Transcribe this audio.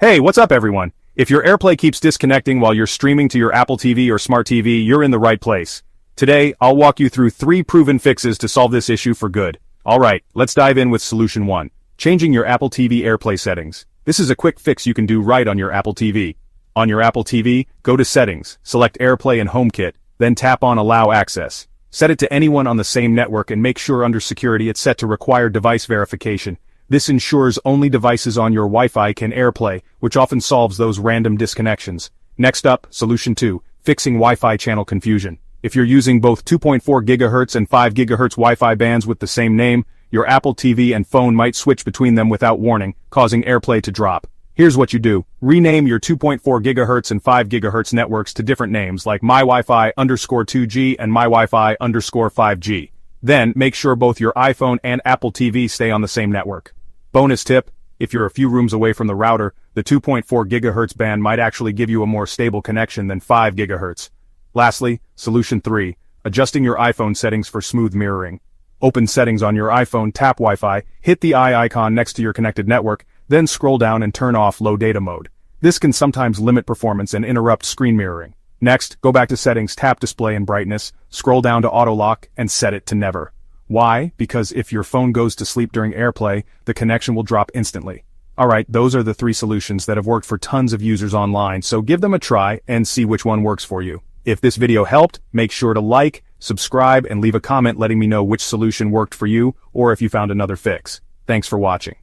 Hey, what's up everyone? If your AirPlay keeps disconnecting while you're streaming to your Apple TV or Smart TV, you're in the right place. Today, I'll walk you through three proven fixes to solve this issue for good. Alright, let's dive in with solution 1. Changing your Apple TV AirPlay settings. This is a quick fix you can do right on your Apple TV. On your Apple TV, go to Settings, select AirPlay and HomeKit, then tap on Allow Access. Set it to anyone on the same network and make sure under Security it's set to Require Device Verification. This ensures only devices on your Wi-Fi can AirPlay, which often solves those random disconnections. Next up, Solution 2, Fixing Wi-Fi Channel Confusion. If you're using both 2.4 GHz and 5 GHz Wi-Fi bands with the same name, your Apple TV and phone might switch between them without warning, causing AirPlay to drop. Here's what you do. Rename your 2.4 GHz and 5 GHz networks to different names like MyWiFi underscore 2G and MyWiFi underscore 5G. Then, make sure both your iPhone and Apple TV stay on the same network. Bonus tip, if you're a few rooms away from the router, the 2.4 GHz band might actually give you a more stable connection than 5 GHz. Lastly, solution 3, adjusting your iPhone settings for smooth mirroring. Open settings on your iPhone, tap Wi-Fi, hit the eye icon next to your connected network, then scroll down and turn off low data mode. This can sometimes limit performance and interrupt screen mirroring. Next, go back to settings, tap display and brightness, scroll down to auto lock, and set it to never. Why? Because if your phone goes to sleep during AirPlay, the connection will drop instantly. Alright, those are the three solutions that have worked for tons of users online, so give them a try and see which one works for you. If this video helped, make sure to like, subscribe, and leave a comment letting me know which solution worked for you or if you found another fix. Thanks for watching.